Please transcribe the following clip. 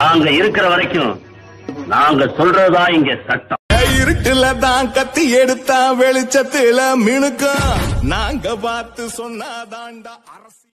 நாங்க இருக்கிற வரைக்கும் நாங்க சொல்றதா இங்க சட்டம். இருட்டுல தான் கத்தி எடுத்தா வெளிச்சத்துல மினுக்கம். நாங்க பார்த்து சொன்னாதாண்டா அரசு